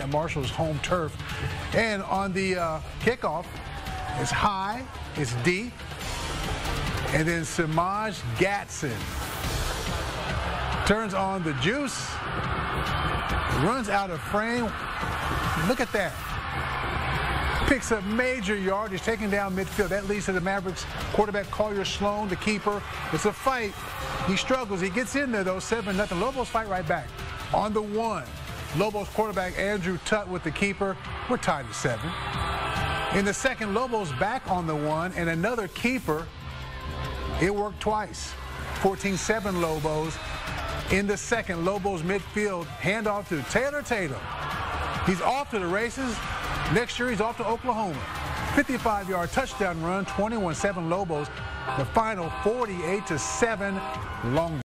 at Marshall's home turf. And on the uh, kickoff, it's high, it's deep, and then Samaj Gatson turns on the juice, runs out of frame. Look at that. Picks up major yardage, taking down midfield. That leads to the Mavericks quarterback Collier Sloan, the keeper. It's a fight. He struggles. He gets in there, though, 7 nothing. Lobos fight right back. On the one, Lobos quarterback Andrew Tutt with the keeper. We're tied at 7. In the second, Lobos back on the one, and another keeper. It worked twice. 14-7 Lobos. In the second, Lobos midfield handoff to Taylor Tatum. He's off to the races. Next year, he's off to Oklahoma. 55-yard touchdown run, 21-7 Lobos. The final 48-7 long.